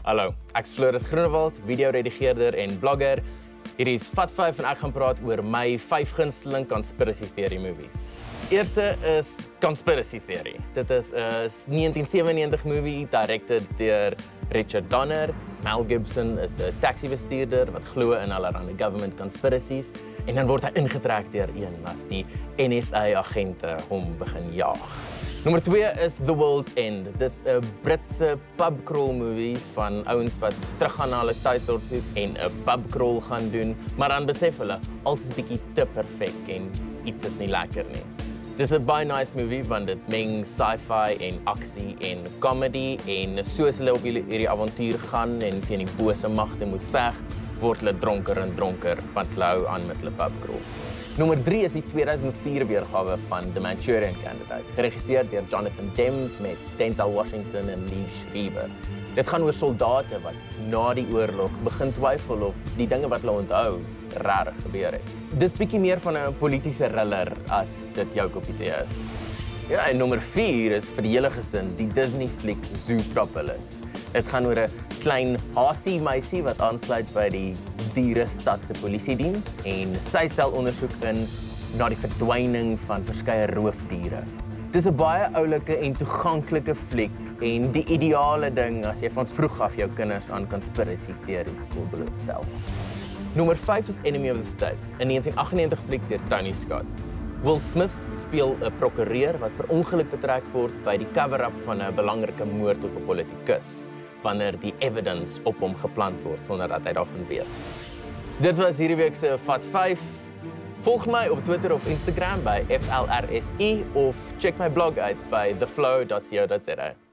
Hallo, ek is Floris Groenewald, video-redigeerder en blogger. Hierdie is Vat 5 en ek gaan praat oor my 5 gunsteling conspiracy theory movies. Eerste is Conspiracy Theory. Dit is 'n 1997 movie directed deur Richard Donner. Mel Gibson is 'n taxi-bestuurder wat glo in allerlei government conspiracies en dan word hy ingetrek deur een as die NSA-agente hom begin jaag. Nommer 2 is The World's End. Dis 'n Britse pub crawl movie van ouens wat teruggaan na hulle tuisdorp toe en 'n pub crawl gaan doen, maar dan besef hulle alles is bietjie te perfek en iets is nie lekker nie. Dis 'n baie nice movie want dit meng sci-fi en aksie en comedy en soos hulle op hierdie avontuur gaan en teen die bose magte moet veg, word hulle dronker en dronker van klou aan met hulle pub crawl. Nommer 3 is die 2004 weergawe van The Manchurian Candidate, geregisseer deur Jonathan Demme met Denzel Washington en Lee Schreiber. Dit gaan oor soldate wat na die oorlog begin twyfel of die dinge wat hulle onthou regtig gebeur het. Dis bietjie meer van 'n politieke thriller as dit jou kopie tee is. Ja, en nommer 4 is vir die hele gesin, die Disney fliek Zootropolis. Dit gaan oor 'n klein hasie meisie wat aansluit by die diere stad se polisie diens en sy stel ondersoek in na die verdwyning van verskeie roofdiere. Dis 'n baie oulike en toeganklike fliek en die ideale ding as jy van vroeg af jou kinders aan conspiracy theories wil blootstel. Nommer 5 is Enemy of the State, 'n 1998 fliek deur Tony Scott. Will Smith speel 'n prokureur wat per ongeluk betrek word by die cover-up van 'n belangrike moord op 'n politikus wanneer die evidence op hom geplant word sonder dat hy daarvan weet. Dit was hierdie week se Vat 5. Volg my op Twitter of Instagram by FLRSI of check my blog uit by theflow.co.za.